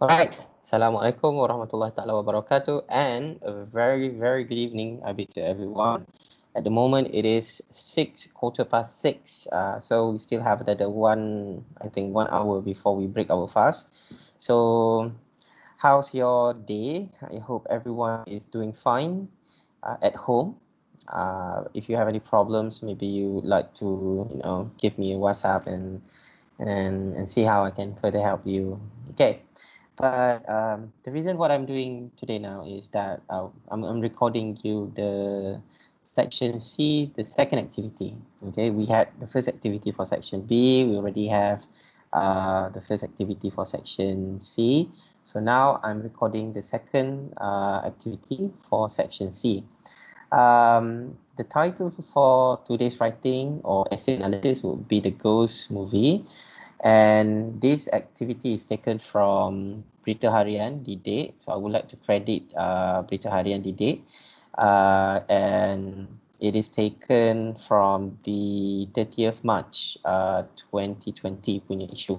Alright, Assalamualaikum warahmatullahi taala wabarakatuh and a very very good evening I bid to everyone. At the moment it is six quarter past six, uh, so we still have another one I think one hour before we break our fast. So how's your day? I hope everyone is doing fine uh, at home. Uh, if you have any problems, maybe you would like to you know give me a WhatsApp and and and see how I can further help you. Okay. But um, the reason what I'm doing today now is that uh, I'm, I'm recording you the section C, the second activity. Okay, we had the first activity for section B. We already have uh, the first activity for section C. So now I'm recording the second uh, activity for section C. Um, the title for today's writing or essay analysis would be the Ghost movie. And this activity is taken from Berita Harian di date. So I would like to credit uh, Harian di date. Uh, and it is taken from the 30th March uh, 2020 punya issue.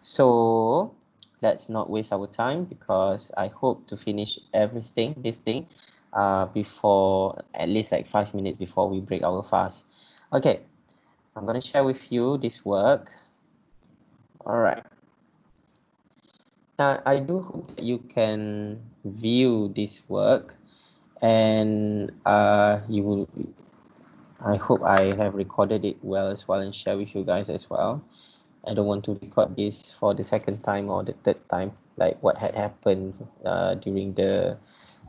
So let's not waste our time because I hope to finish everything, this thing, uh, before at least like five minutes before we break our fast. Okay, I'm going to share with you this work. All right. Now, I do hope that you can view this work and uh, you will, I hope I have recorded it well as well and share with you guys as well. I don't want to record this for the second time or the third time, like what had happened uh, during the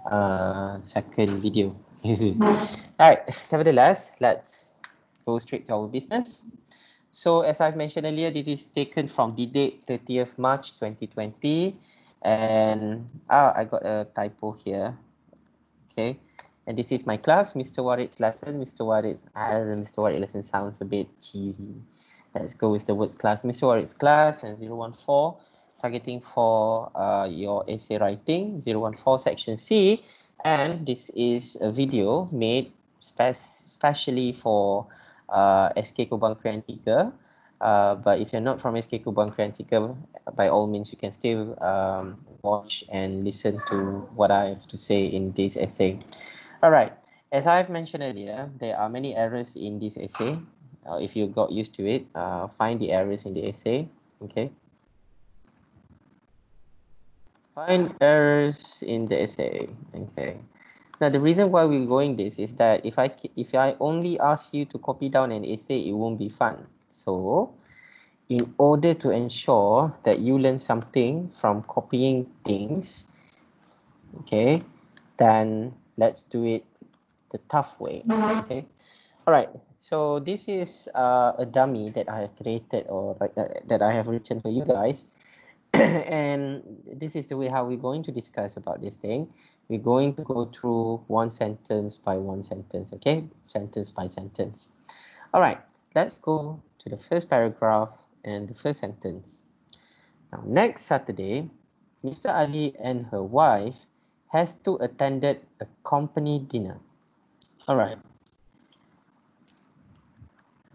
uh, second video. All right, nevertheless, let's go straight to our business. So as I've mentioned earlier, this is taken from the date 30th March 2020. And ah, I got a typo here. Okay. And this is my class, Mr. Warid's lesson. Mr. Warid's, I don't know, Mr. Warid's lesson sounds a bit cheesy. Let's go with the words class. Mr. Warid's class and 014, targeting for uh, your essay writing, 014 section C. And this is a video made spe specially for uh, SK Kubang Krian 3. Uh, but if you're not from SK Kubang Krian 3, by all means, you can still um, watch and listen to what I have to say in this essay. All right, as I've mentioned earlier, there are many errors in this essay. Uh, if you got used to it, uh, find the errors in the essay, okay? Find errors in the essay, okay? Now the reason why we're going this is that if I if I only ask you to copy down an essay, it won't be fun. So in order to ensure that you learn something from copying things, okay, then let's do it the tough way. Okay. All right. So this is uh, a dummy that I have created or uh, that I have written for you guys. and this is the way how we're going to discuss about this thing. We're going to go through one sentence by one sentence, okay? Sentence by sentence. All right, let's go to the first paragraph and the first sentence. Now, next Saturday, Mr. Ali and her wife has to attended a company dinner. All right.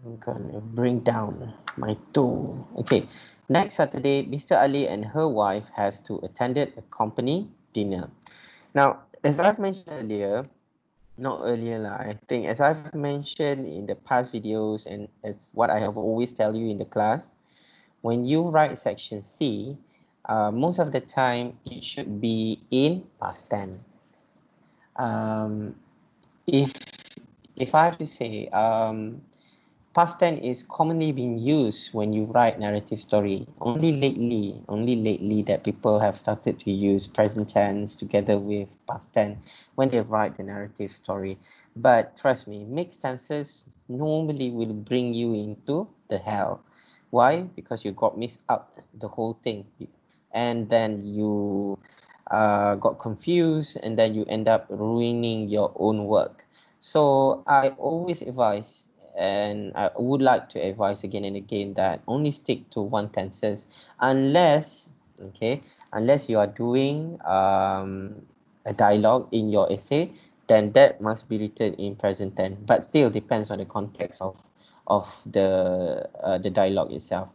I'm gonna bring down my tool. Okay, Next Saturday, Mr. Ali and her wife has to attended a company dinner. Now, as I've mentioned earlier, not earlier lah, I think as I've mentioned in the past videos and as what I have always tell you in the class, when you write section C, uh, most of the time it should be in past tense. Um, if if I have to say, um, past tense is commonly being used when you write narrative story. Only lately, only lately that people have started to use present tense together with past tense when they write the narrative story. But trust me, mixed tenses normally will bring you into the hell. Why? Because you got mixed up the whole thing. And then you uh, got confused and then you end up ruining your own work. So I always advise and I would like to advise again and again that only stick to one tenses unless okay unless you are doing um, a dialogue in your essay then that must be written in present tense but still depends on the context of of the uh, the dialogue itself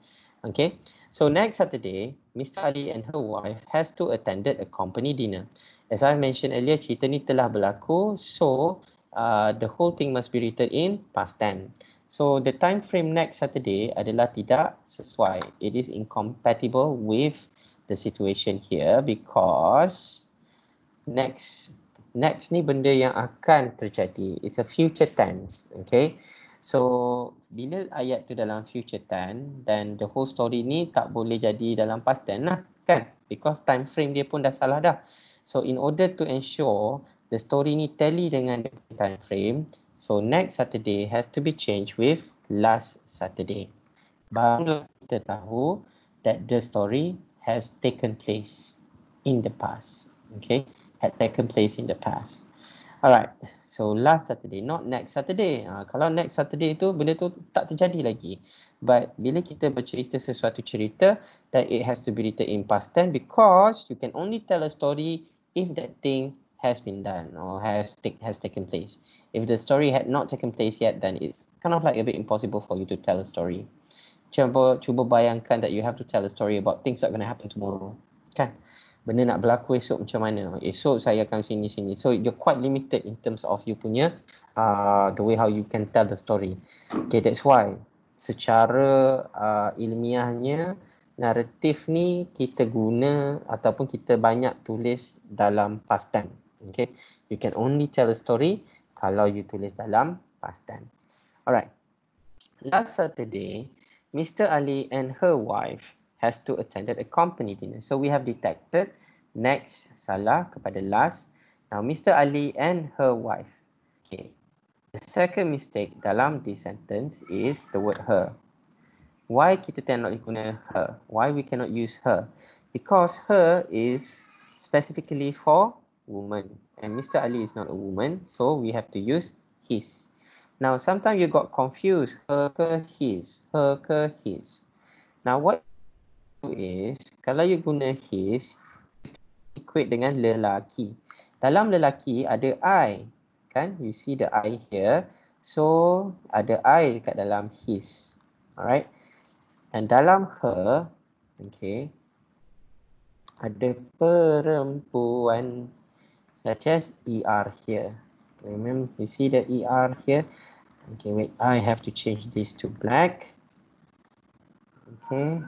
Okay, so next Saturday, Mr. Ali and her wife has to attended a company dinner. As I mentioned earlier, cerita ni telah berlaku, so uh, the whole thing must be written in past tense. So the time frame next Saturday adalah tidak sesuai. It is incompatible with the situation here because next next ni benda yang akan terjadi. It's a future tense. Okay. So bila ayat tu dalam future tense dan the whole story ni tak boleh jadi dalam past tense lah kan because time frame dia pun dah salah dah. So in order to ensure the story ni tally dengan time frame, so next Saturday has to be changed with last Saturday. Baru kita tahu that the story has taken place in the past. Okay, had taken place in the past. Alright, so last Saturday, not next Saturday. Uh, kalau next Saturday tu benda tu tak terjadi lagi. But bila kita bercerita sesuatu cerita, that it has to be written in past tense because you can only tell a story if that thing has been done or has take, has taken place. If the story had not taken place yet, then it's kind of like a bit impossible for you to tell a story. Cuba cuba bayangkan that you have to tell a story about things that are going to happen tomorrow. Kan? benda nak berlaku esok macam mana esok saya akan sini sini so you're quite limited in terms of you punya uh, the way how you can tell the story okay that's why secara uh, ilmiahnya naratif ni kita guna ataupun kita banyak tulis dalam past tense okay you can only tell a story kalau you tulis dalam past tense alright last saturday mr ali and her wife has to attended a company dinner. So we have detected next salah kepada last. Now Mr. Ali and her wife. Okay. The second mistake dalam this sentence is the word her. Why kita nak guna her? Why we cannot use her? Because her is specifically for woman and Mr. Ali is not a woman so we have to use his. Now sometimes you got confused her ke his, her ke his. Now what is kalau you guna his equate dengan lelaki. Dalam lelaki ada I kan? You see the I here. So ada I dekat dalam his. Alright. Dan dalam her okay ada perempuan such as ER here. Remember you see the ER here. Okay wait I have to change this to black. Okay.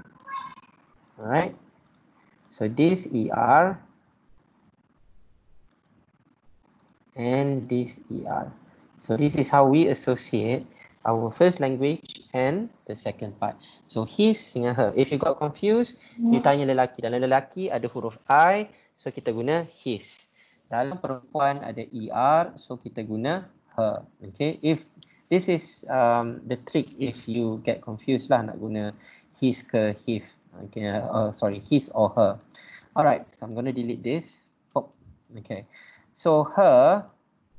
Alright. So this ER and this ER. So this is how we associate our first language and the second part. So his dengan her. If you got confused, you tanya lelaki. Dalam lelaki ada huruf I, so kita guna his. Dalam perempuan ada ER, so kita guna her. Okay. If this is um, the trick if you get confused lah nak guna his ke his okay uh, sorry his or her. All right so i'm going to delete this. Oh, okay. So her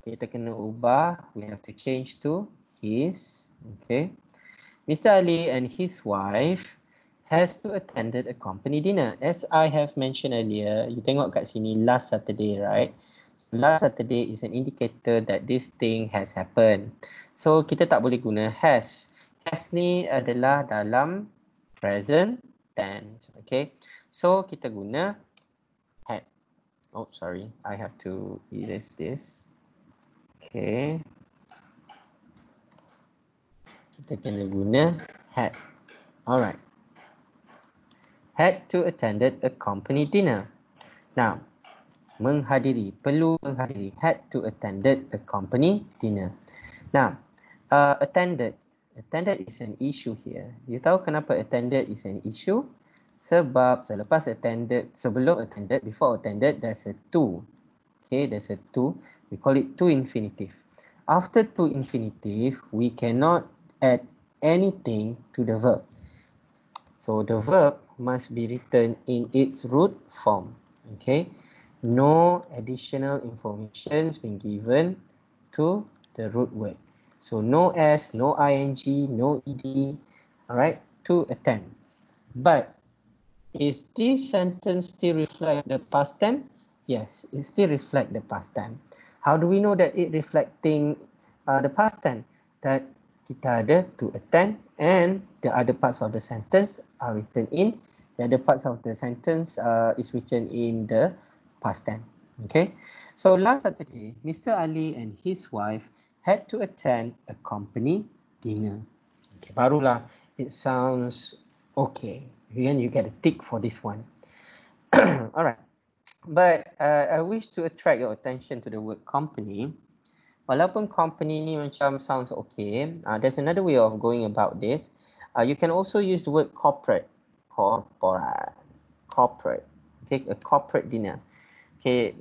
kita kena ubah. We have to change to his. Okay. Mr ali and his wife has to attended a company dinner as i have mentioned earlier you tengok kat sini last saturday right last saturday is an indicator that this thing has happened so kita tak boleh guna has has ni adalah dalam present tense. Okay. So kita guna had. Oh, sorry. I have to erase this. Okay. Kita kena guna had. Alright. Had to attended a company dinner. Now, menghadiri. Perlu menghadiri. Had to attended a company dinner. Now, uh, attended attended is an issue here. You tahu kenapa attended is an issue? Sebab selepas attended, sebelum attended, before attended, there's a to. Okay, there's a to. We call it to infinitive. After to infinitive, we cannot add anything to the verb. So the verb must be written in its root form. Okay, no additional information has been given to the root word. So no S, no ing, no ed, all right, to attend. But is this sentence still reflect the past tense? Yes, it still reflect the past tense. How do we know that it reflecting uh, the past tense? That kita ada to attend and the other parts of the sentence are written in the other parts of the sentence uh, is written in the past tense. Okay. So last Saturday, Mr. Ali and his wife had to attend a company dinner. Okay, barulah it sounds okay. Then you get a tick for this one. All right. But uh, I wish to attract your attention to the word company. Walaupun company ni macam sounds okay, uh, there's another way of going about this. Uh, you can also use the word corporate. Corporate. Corporate. Okay, a corporate dinner. Okay,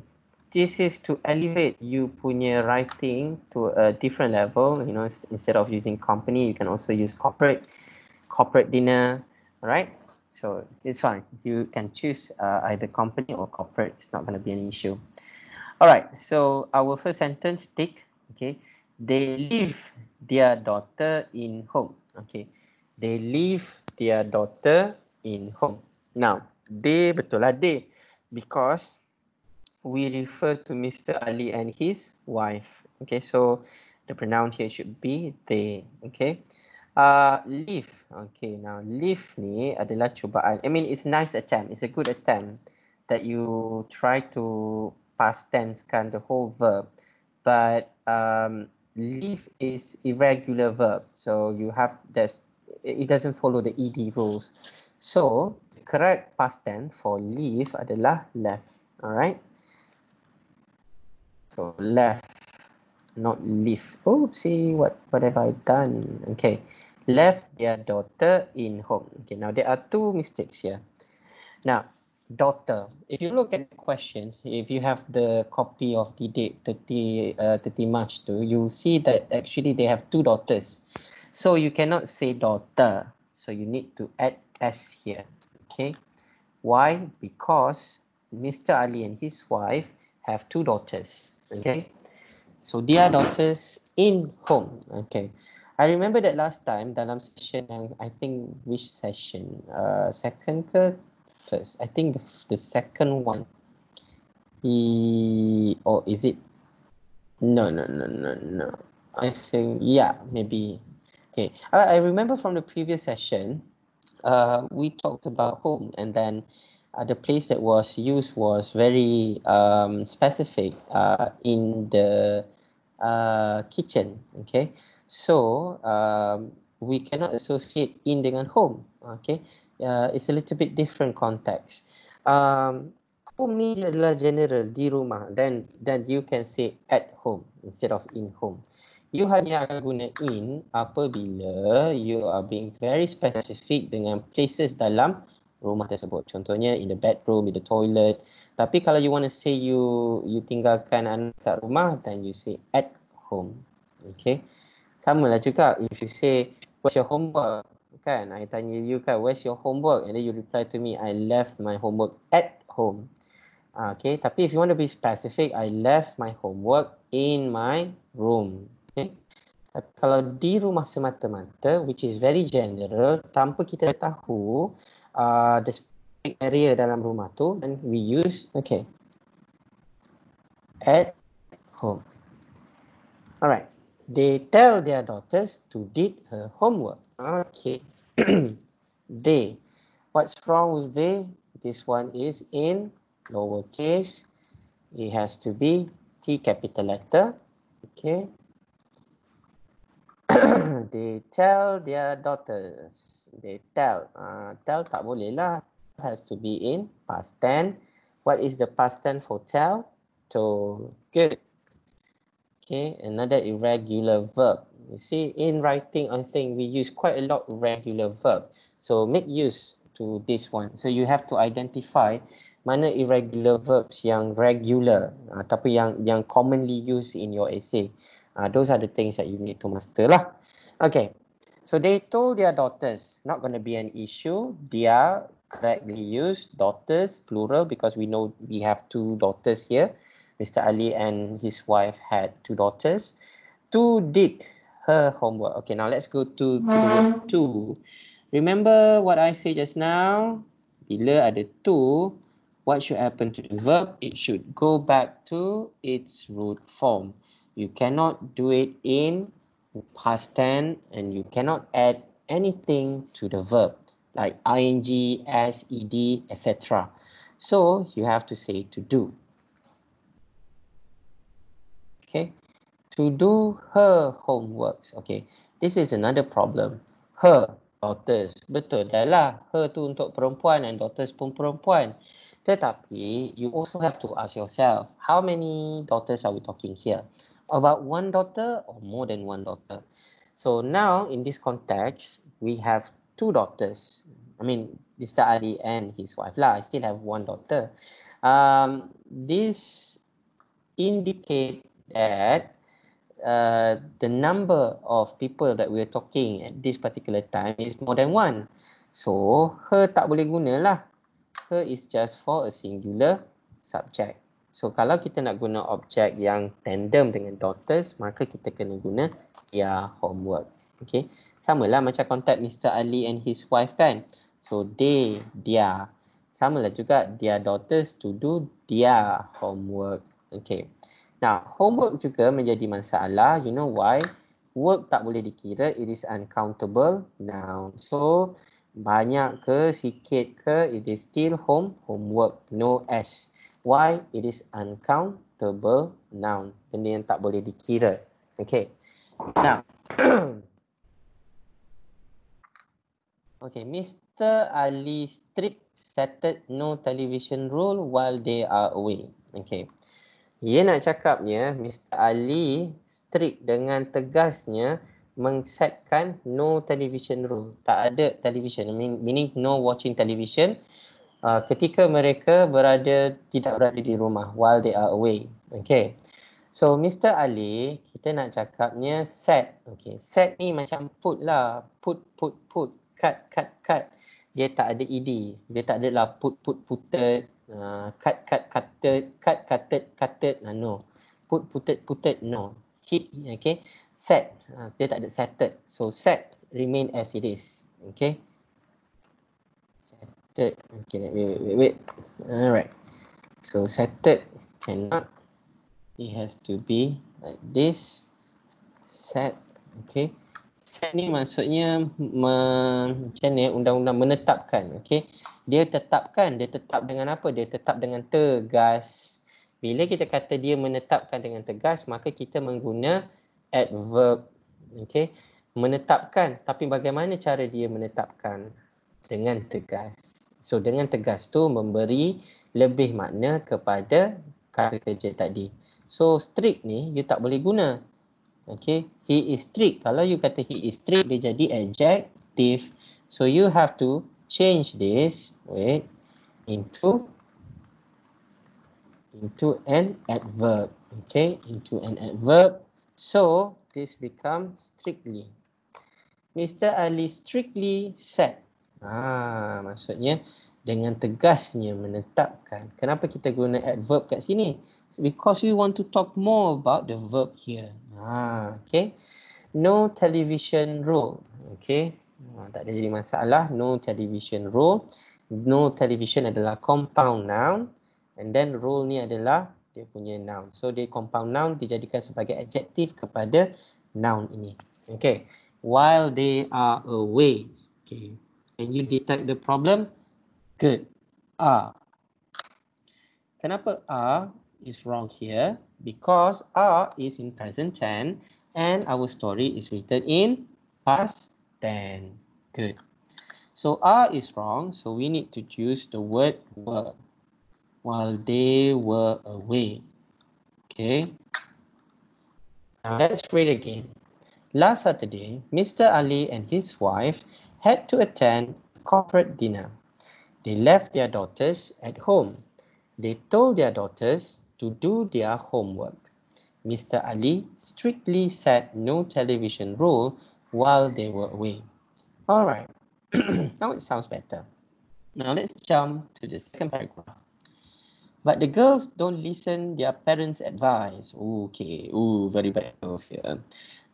this is to elevate you punya writing to a different level. You know, instead of using company, you can also use corporate, corporate dinner, right? So it's fine. You can choose uh, either company or corporate. It's not going to be an issue. All right. So our first sentence, tick. Okay. They leave their daughter in home. Okay. They leave their daughter in home. Now, they betul lah they. Because we refer to Mr. Ali and his wife. Okay. So the pronoun here should be they. Okay. Uh, leave. Okay, now leave ni adalah cubaan. I mean, it's nice attempt. It's a good attempt that you try to past tense kan the whole verb. But um, leave is irregular verb. So you have this, it doesn't follow the ED rules. So the correct past tense for leave adalah left. Alright. So left, not leave. See what, what have I done? Okay left their daughter in home. Okay, now there are two mistakes here. Now, daughter. If you look at the questions, if you have the copy of the date 30, uh, 30 March 2, you'll see that actually they have two daughters. So you cannot say daughter. So you need to add S here. Okay. Why? Because Mr. Ali and his wife have two daughters. Okay. So their daughters in home. Okay. I remember that last time dalam session I think which session uh, second ke first. I think the, the second one he or is it no no no no no. I think yeah maybe. Okay. I, I remember from the previous session uh, we talked about home and then uh, the place that was used was very um, specific uh, in the uh, kitchen okay? So um, we cannot associate in dengan home. Okay, uh, it's a little bit different context. Um, home ni adalah general di rumah. Then then you can say at home instead of in home. You hanya akan guna in apabila you are being very specific dengan places dalam rumah tersebut. Contohnya in the bedroom, in the toilet. Tapi kalau you want to say you you tinggalkan anak kat rumah, then you say at home. Okay sama lah juga if you say what's your homework kan? I tanya you kan where's your homework? And then you reply to me I left my homework at home. Uh, okay. Tapi if you want to be specific I left my homework in my room. Okay. Tapi kalau di rumah semata-mata which is very general tanpa kita tahu uh, the specific area dalam rumah tu then we use okay at home. Alright. They tell their daughters to did her homework. Okay. they. What's wrong with they? This one is in lowercase. It has to be T capital letter. Okay. they tell their daughters. They tell. Uh, tell tak boleh lah. Has to be in past tense. What is the past tense for tell? So, good. Okay, another irregular verb. You see, in writing, I think we use quite a lot of regular verb. So make use to this one. So you have to identify mana irregular verbs yang regular tapi yang yang commonly used in your essay. Uh, those are the things that you need to master lah. Okay, so they told their daughters, not going to be an issue. They are correctly used, daughters, plural, because we know we have two daughters here. Mr. Ali and his wife had two daughters. Two did her homework. Okay, now let's go to, to the word two. Remember what I said just now? Bila ada two, what should happen to the verb? It should go back to its root form. You cannot do it in past tense and you cannot add anything to the verb like ing, s, ed, etc. So you have to say to do. Okay, to do her homeworks. Okay, this is another problem. Her daughters. Betul dah lah. Her tu untuk perempuan dan daughters pun perempuan. Tetapi you also have to ask yourself, how many daughters are we talking here? About one daughter or more than one daughter? So now in this context, we have two daughters. I mean, Mr. Ali and his wife lah. I still have one daughter. Um, this indicate that uh, the number of people that we're talking at this particular time is more than one. So, her tak boleh guna lah her is just for a singular subject. So kalau kita nak guna objek yang tandem dengan daughters, maka kita kena guna their homework. Okay, sama lah macam konteks Mr. Ali and his wife kan. So they, dia. Sama lah juga their daughters to do their homework. Okay. Now, homework juga menjadi masalah. You know why? Work tak boleh dikira. It is uncountable noun. So, banyak ke sikit ke it is still home homework no s why it is uncountable noun benda yang tak boleh dikira okay now okay mr ali strict setted no television rule while they are away okay ia nak cakapnya mr ali strict dengan tegasnya mengsetkan no television rule. Tak ada television, meaning no watching television uh, ketika mereka berada tidak berada di rumah while they are away. Okay. So Mr. Ali, kita nak cakapnya set. Okay. Set ni macam put lah. Put, put, put. Cut, cut, cut. Dia tak ada ed. Dia tak ada lah put, put, puted. Uh, cut, cut, cutted. Cut, cutted, cutted. Uh, no. Put, puted, puted. No keep okay set uh, dia tak ada setted so set remain as it is okay setted okay wait wait wait, wait. alright so setted cannot it has to be like this set okay set ni maksudnya macam ni undang-undang menetapkan okay dia tetapkan dia tetap dengan apa dia tetap dengan tegas bila kita kata dia menetapkan dengan tegas, maka kita mengguna adverb. Okay. Menetapkan. Tapi bagaimana cara dia menetapkan? Dengan tegas. So dengan tegas tu memberi lebih makna kepada kata kerja tadi. So strict ni you tak boleh guna. Okay. He is strict. Kalau you kata he is strict, dia jadi adjective. So you have to change this wait, into into an adverb. Okay, into an adverb. So, this becomes strictly. Mr. Ali strictly said. Ah, maksudnya dengan tegasnya menetapkan. Kenapa kita guna adverb kat sini? Because we want to talk more about the verb here. Ah, okay. No television rule. Okay. Ah, tak ada jadi masalah. No television rule. No television adalah compound noun. And then rule ni adalah dia punya noun. So dia compound noun dijadikan sebagai adjective kepada noun ini. Okay. While they are away. Okay. Can you detect the problem? Good. Are. Kenapa are is wrong here? Because are is in present tense and our story is written in past tense. Good. So R is wrong. So we need to choose the word were while they were away. Okay. Now let's read again. Last Saturday, Mr. Ali and his wife had to attend a corporate dinner. They left their daughters at home. They told their daughters to do their homework. Mr. Ali strictly set no television rule while they were away. All right, now it sounds better. Now let's jump to the second paragraph. But the girls don't listen their parents' advice. Okay, ooh, very bad girls here.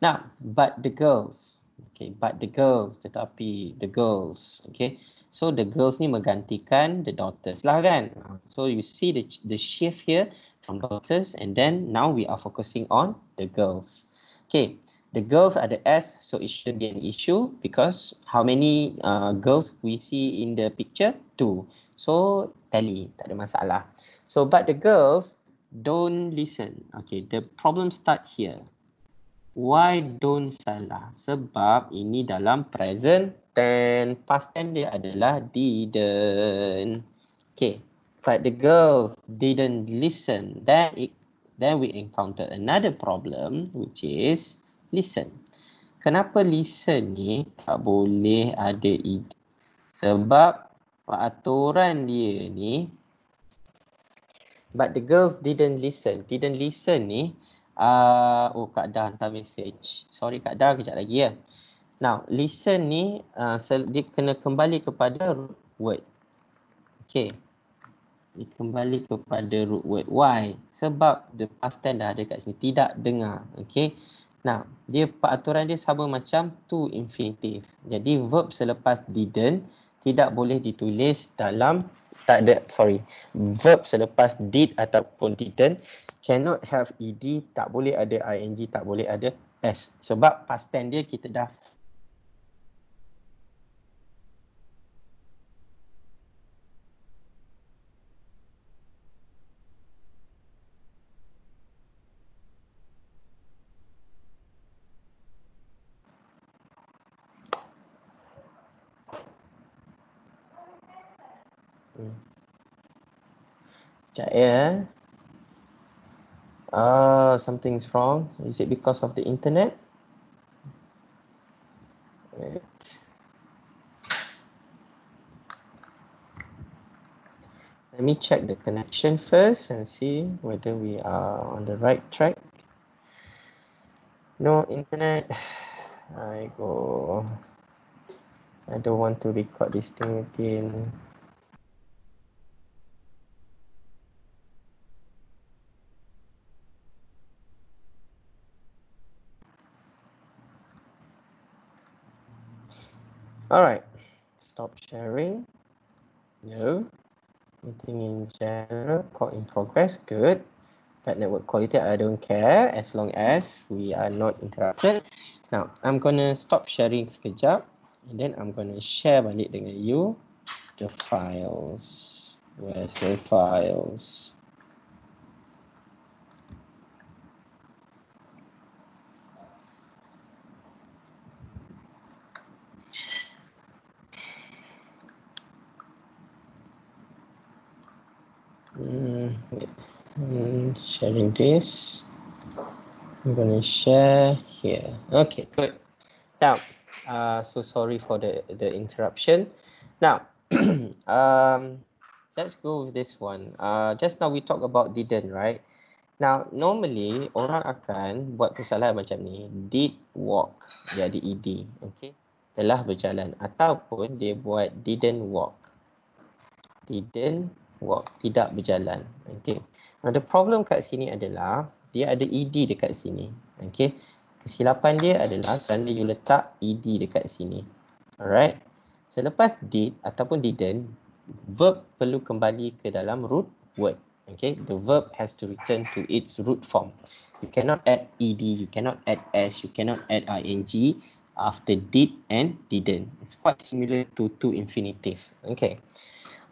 Now, but the girls, okay, but the girls, tetapi the girls, okay. So the girls ni menggantikan the daughters lah kan. So you see the the shift here from daughters and then now we are focusing on the girls. Okay, The girls ada S, so it shouldn't be an issue because how many uh, girls we see in the picture? Two. So tally, tak ada masalah. So but the girls don't listen. Okay, the problem start here. Why don't salah? Sebab ini dalam present tense. Past tense dia adalah didn't. Okay, but the girls didn't listen. Then it, then we encounter another problem which is listen. Kenapa listen ni tak boleh ada ide? Sebab peraturan dia ni but the girls didn't listen. Didn't listen ni uh, oh Kak Dah hantar message. Sorry Kak Dah kejap lagi ya. Now, listen ni uh, dia kena kembali kepada word. Okay. Dia kembali kepada root word. Why? Sebab the past tense dah ada kat sini. Tidak dengar. Okay. Nah, dia peraturan dia sama macam to infinitive. Jadi verb selepas didn't tidak boleh ditulis dalam tak ada sorry. Verb selepas did ataupun didn't cannot have ed, tak boleh ada ing, tak boleh ada s. Sebab past tense dia kita dah Sekejap ya. Ah, something's wrong. Is it because of the internet? Let me check the connection first and see whether we are on the right track. No internet. I go. I don't want to record this thing again. All right, stop sharing. No. Meeting in general, call in progress, good. Bad network quality, I don't care as long as we are not interrupted. Now, I'm gonna stop sharing sekejap and then I'm gonna share balik dengan you the files. Where's the files? Sharing this. I'm gonna share here. Okay, good. Now, uh, so sorry for the the interruption. Now, um, let's go with this one. Uh, just now we talk about didn't, right? Now, normally orang akan buat kesalahan macam ni. Did walk jadi ed, okay? Telah berjalan ataupun dia buat didn't walk. Didn't walk, tidak berjalan. Okay. Now the problem kat sini adalah dia ada ed dekat sini. Okay. Kesilapan dia adalah kerana you letak ed dekat sini. Alright. Selepas did ataupun didn't, verb perlu kembali ke dalam root word. Okay. The verb has to return to its root form. You cannot add ed, you cannot add s, you cannot add ing after did and didn't. It's quite similar to to infinitive. Okay.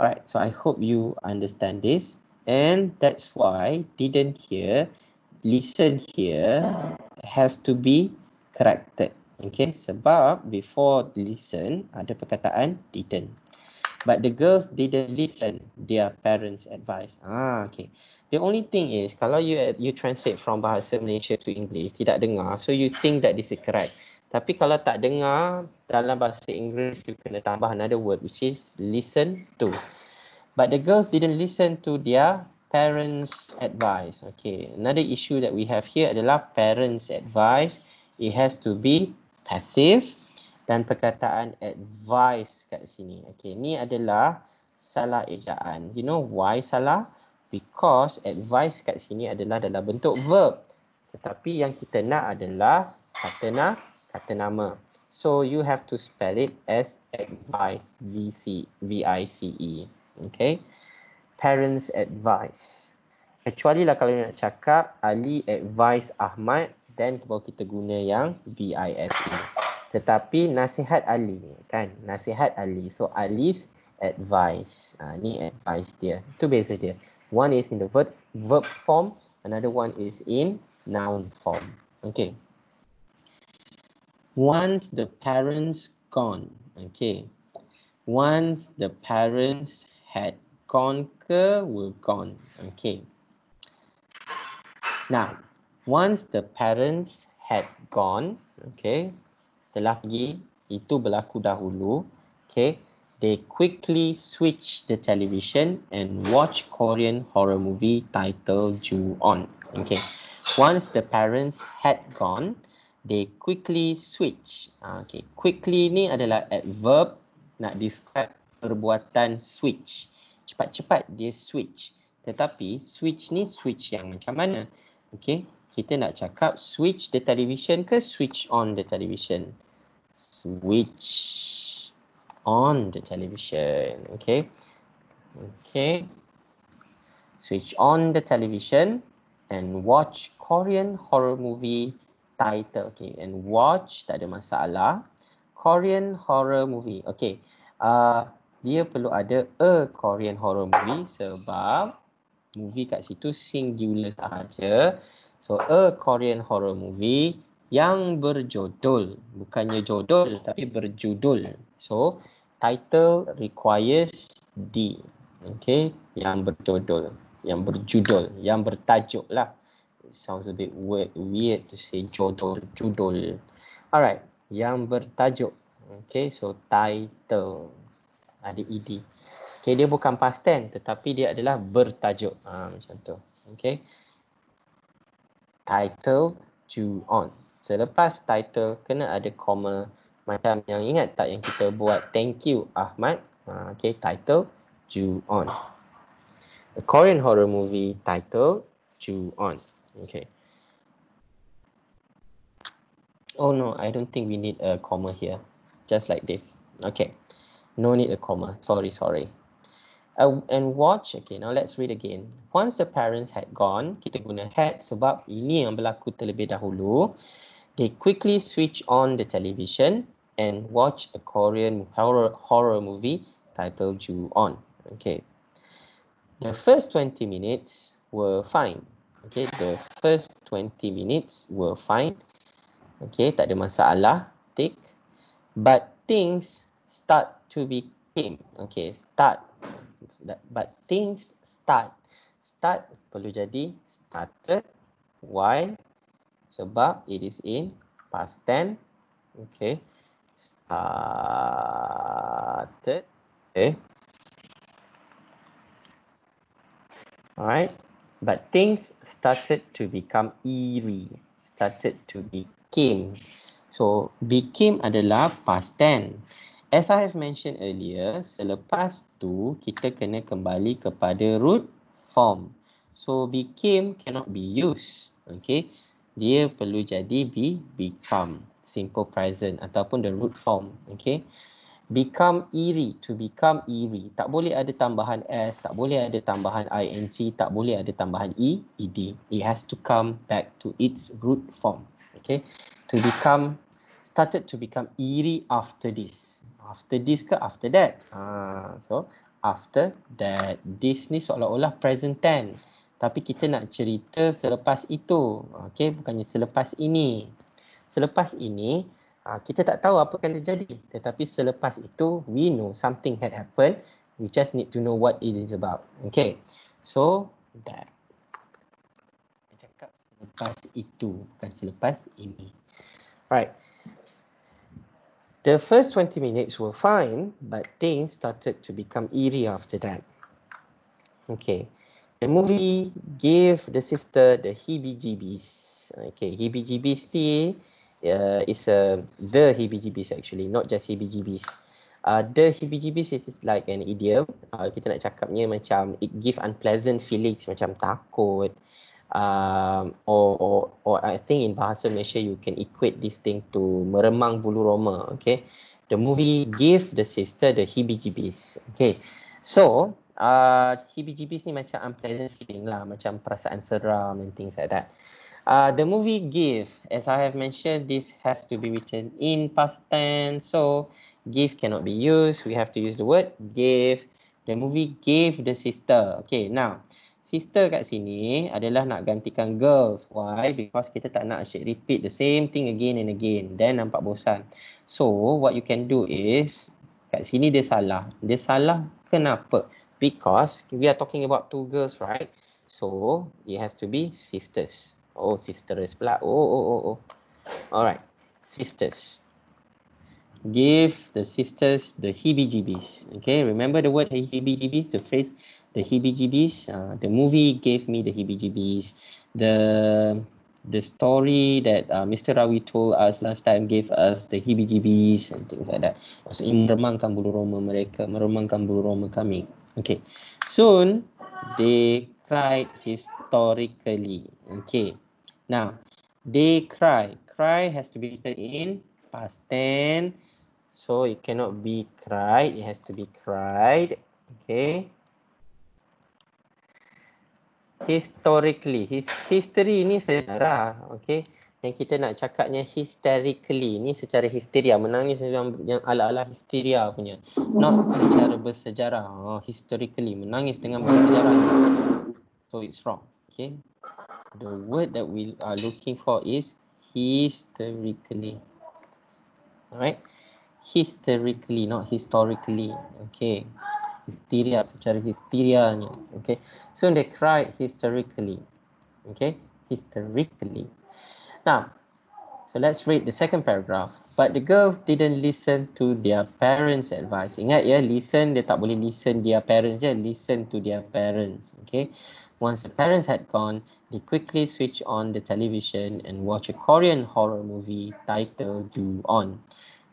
Alright, so I hope you understand this. And that's why didn't hear, listen here has to be corrected. Okay, sebab before listen ada perkataan didn't. But the girls didn't listen their parents' advice. Ah, okay. The only thing is kalau you you translate from bahasa Malaysia to English tidak dengar, so you think that this is correct. Tapi kalau tak dengar dalam bahasa Inggeris, you kena tambah another word which is listen to. But the girls didn't listen to their parents' advice. Okay, another issue that we have here adalah parents' advice. It has to be passive dan perkataan advice kat sini. Okay, ni adalah salah ejaan. You know why salah? Because advice kat sini adalah dalam bentuk verb. Tetapi yang kita nak adalah kata nak kata nama. So you have to spell it as advice, V C V I C E. Okay. Parents advice. Kecuali lah kalau nak cakap Ali advice Ahmad then baru kita guna yang VIS ini. Tetapi nasihat Ali kan, nasihat Ali. So Ali's advice. Ha, ni advice dia. Itu beza dia. One is in the verb verb form, another one is in noun form. Okay. Once the parents gone. Okay. Once the parents had gone ke were gone. Okay. Now, once the parents had gone, okay, telah pergi, itu berlaku dahulu, okay, they quickly switch the television and watch Korean horror movie titled Ju-on. Okay, once the parents had gone, they quickly switch. Ah, okay, quickly ni adalah adverb nak describe perbuatan switch. Cepat-cepat dia switch. Tetapi switch ni switch yang macam mana? Okay, kita nak cakap switch the television ke switch on the television? Switch on the television. Okay, okay. Switch on the television and watch Korean horror movie title. Okay, and watch tak ada masalah. Korean horror movie. Okay, uh, dia perlu ada a Korean horror movie sebab movie kat situ singular sahaja. So a Korean horror movie yang berjudul, bukannya judul tapi berjudul. So title requires D. Okay, yang berjudul, yang berjudul, yang bertajuk lah. Sounds a bit weird, weird to say judul, judul. Alright, yang bertajuk. Okay, so title. Ada ED. Okay, dia bukan past tense tetapi dia adalah bertajuk. Ha, macam tu. Okay. Title to on. Selepas title, kena ada comma. Macam yang ingat tak yang kita buat thank you Ahmad. Ha, okay, title to on. A Korean horror movie title to on. Okay. Oh no, I don't think we need a comma here. Just like this. Okay. No need a comma. Sorry, sorry uh, and watch. Okay, now let's read again. Once the parents had gone, kita guna had sebab ini yang berlaku terlebih dahulu. They quickly switch on the television and watch a Korean horror horror movie titled Ju-on. Okay. The first 20 minutes were fine. Okay, the first 20 minutes were fine. Okay, tak ada masalah. Tick. But things start to become. Okay, start. But things start. Start perlu jadi started. Why? Sebab it is in past tense. Okay. Started. Okay. Alright but things started to become eerie started to became so became adalah past tense As I have mentioned earlier, selepas tu kita kena kembali kepada root form. So became cannot be used. Okay. Dia perlu jadi be become. Simple present ataupun the root form. Okay. Become eerie. To become eerie. Tak boleh ada tambahan S. Tak boleh ada tambahan ING. Tak boleh ada tambahan E, ED. It has to come back to its root form. Okay. To become started to become eerie after this after this ke after that ha, so after that this ni seolah-olah present tense tapi kita nak cerita selepas itu okey bukannya selepas ini selepas ini ha, kita tak tahu apa akan terjadi tetapi selepas itu we know something had happened. We just need to know what it is about. Okay. So that. Cakap selepas itu bukan selepas ini. Right. The first 20 minutes were fine, but things started to become eerie after that. Okay. The movie gave the sister the heebie-jeebies. Okay, heebie-jeebies ni uh, is a, the heebie-jeebies actually, not just heebie-jeebies. Uh, the heebie-jeebies is like an idiom. Uh, kita nak cakapnya macam it give unpleasant feelings macam takut, um, or, or or I think in bahasa Malaysia you can equate this thing to meremang bulu roma. Okay, the movie gave the sister the heebie-jeebies. Okay, so uh, heebie-jeebies ni macam unpleasant feeling lah, macam perasaan seram and things like that. Uh, the movie give, as I have mentioned, this has to be written in past tense. So give cannot be used. We have to use the word give. The movie gave the sister. Okay, now sister kat sini adalah nak gantikan girls. Why? Because kita tak nak asyik repeat the same thing again and again. Then nampak bosan. So what you can do is kat sini dia salah. Dia salah kenapa? Because we are talking about two girls, right? So it has to be sisters. Oh, sisters pula. Oh, oh, oh, oh. Alright, sisters. Give the sisters the heebie-jeebies. Okay, remember the word heebie-jeebies, the phrase the heebie-jeebies. Uh, the movie gave me the heebie-jeebies. The the story that uh, Mr. Rawi told us last time gave us the heebie-jeebies and things like that. Maksudnya meremangkan bulu roma mereka, meremangkan bulu roma kami. Okay, soon they cried historically. Okay, now they cry. Cry has to be written in past tense. So it cannot be cried, it has to be cried. Okay. Historically, his history ni sejarah, okay. Yang kita nak cakapnya hysterically ni secara histeria, menangis yang, yang ala-ala histeria punya. Not secara bersejarah, oh, historically, menangis dengan bersejarah. So it's wrong, okay. The word that we are looking for is hysterically. Alright hysterically, not historically. Okay. Hysteria secara hysterianya. Okay. So they cried hysterically. Okay. Hysterically. Now, so let's read the second paragraph. But the girls didn't listen to their parents' advice. Ingat ya, listen, dia tak boleh listen their parents je. Listen to their parents. Okay. Once the parents had gone, they quickly switched on the television and watched a Korean horror movie titled Do On.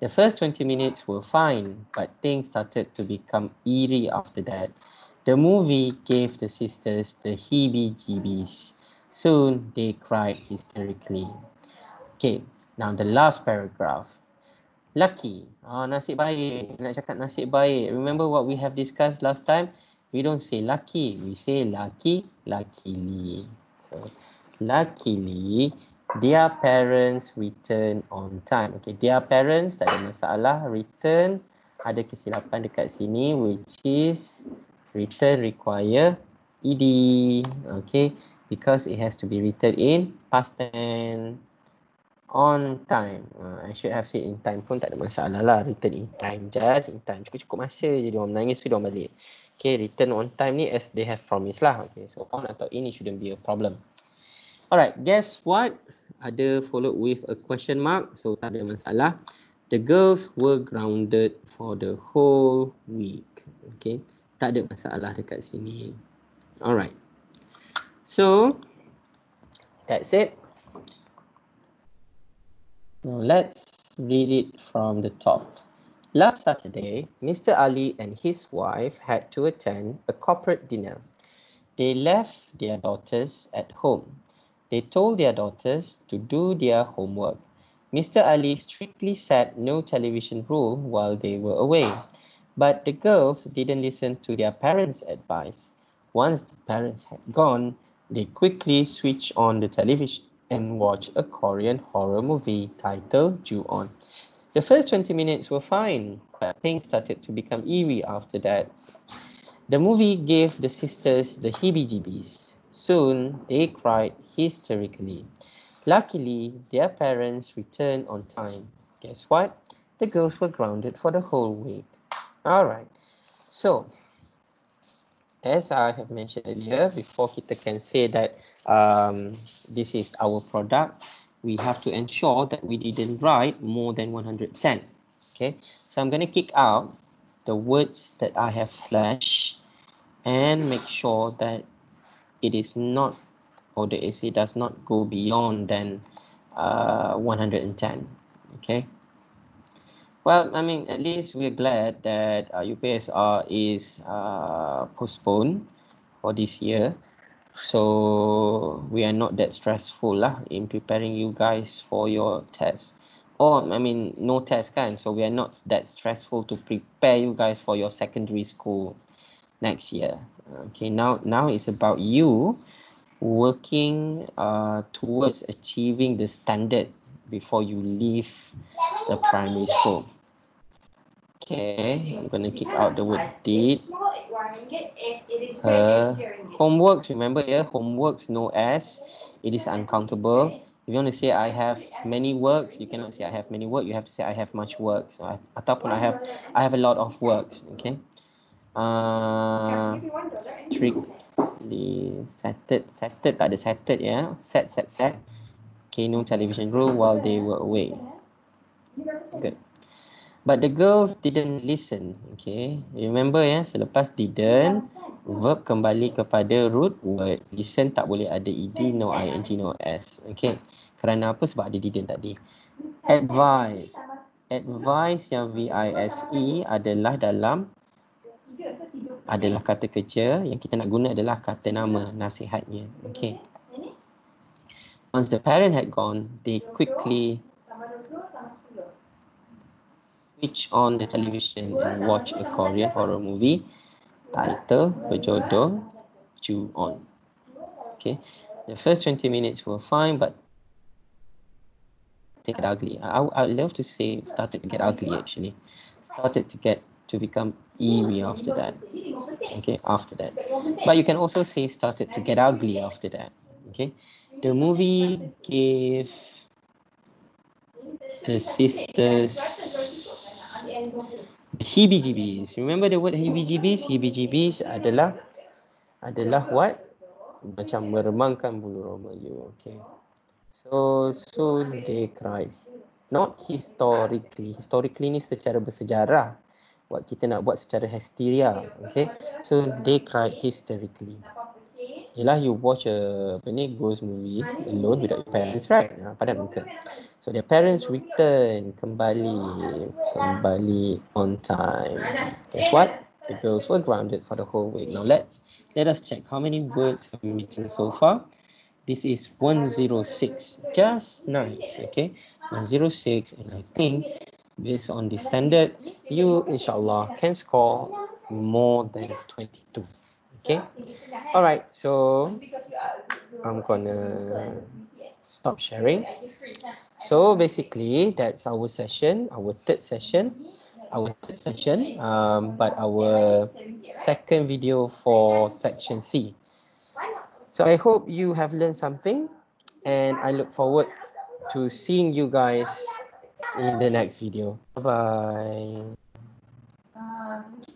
The first 20 minutes were fine, but things started to become eerie after that. The movie gave the sisters the heebie-jeebies. Soon they cried hysterically. Okay, now the last paragraph. Lucky. Oh, nasib baik. Nak cakap nasib baik. Remember what we have discussed last time? We don't say lucky. We say lucky, luckily. So, luckily, their parents return on time. Okay, their parents tak ada masalah. Return ada kesilapan dekat sini which is return require ed. Okay, because it has to be written in past tense on time. Uh, I should have said in time pun tak ada masalah lah. Return in time, just in time. Cukup-cukup masa je dia orang menangis tu dia orang balik. Okay, return on time ni as they have promised lah. Okay, so on atau in it shouldn't be a problem. Alright, guess what? Ada followed with a question mark. So tak ada masalah. The girls were grounded for the whole week. Okay. Tak ada masalah dekat sini. Alright. So, that's it. Now let's read it from the top. Last Saturday, Mr. Ali and his wife had to attend a corporate dinner. They left their daughters at home they told their daughters to do their homework. Mr. Ali strictly set no television rule while they were away, but the girls didn't listen to their parents' advice. Once the parents had gone, they quickly switched on the television and watch a Korean horror movie titled Ju-on. The first 20 minutes were fine, but things started to become eerie after that. The movie gave the sisters the heebie-jeebies. Soon, they cried hysterically. Luckily, their parents returned on time. Guess what? The girls were grounded for the whole week. Alright, so as I have mentioned earlier, before kita can say that um, this is our product, we have to ensure that we didn't write more than 110. Okay, so I'm going to kick out the words that I have flashed and make sure that it is not or the AC does not go beyond than uh, 110 okay well I mean at least we're glad that uh, UPSR is uh, postponed for this year. So we are not that stressful lah in preparing you guys for your test. Or I mean no test kan? So we are not that stressful to prepare you guys for your secondary school next year. Okay now now it's about you working uh, towards achieving the standard before you leave the primary school. Okay, I'm going to kick out the word did. Uh, homeworks, remember yeah, homeworks no S. It is uncountable. If you want to say I have many works, you cannot say I have many work. You have to say I have much work. So I, ataupun I have I have a lot of works. Okay. Uh, trick the setted setted tak ada setted ya. Yeah. Set set set. Okay, no television rule while they were away. Good. But the girls didn't listen. Okay. Remember ya, selepas didn't, verb kembali kepada root word. Listen tak boleh ada ed, no ing, no s. Okay. Kerana apa? Sebab ada didn't tadi. Advice. Advice yang V-I-S-E adalah dalam adalah kata kerja yang kita nak guna adalah kata nama nasihatnya. Okay. Once the parent had gone, they quickly switch on the television and watch a Korean horror movie title berjodoh Ju On. Okay, the first 20 minutes were fine, but take it ugly. I, I would love to say it started to get ugly actually. Started to get to become eerie after that. Okay, after that. But you can also say started to get ugly after that. Okay, the movie gave the sisters Heebie-jeebies. Remember the word heebie-jeebies? Heebie-jeebies adalah adalah what? Macam meremangkan bulu roma you. Okay. So so they cried. Not historically. Historically ni secara bersejarah. What kita nak buat secara hysteria. Okay. So they cried hysterically. Yelah you watch a apa ni, ghost movie alone without your parents, right? Ah, ha, padan muka. So their parents return kembali, kembali on time. Guess what? The girls were grounded for the whole week. Now let's let us check how many words have we written so far. This is 106. Just nice, okay? 106 and I think based on the standard, you inshallah can score more than 22. Okay. All right. So I'm gonna stop sharing. So basically, that's our session, our third session, our third session, um, but our second video for section C. So I hope you have learned something, and I look forward to seeing you guys in the next video. Bye bye.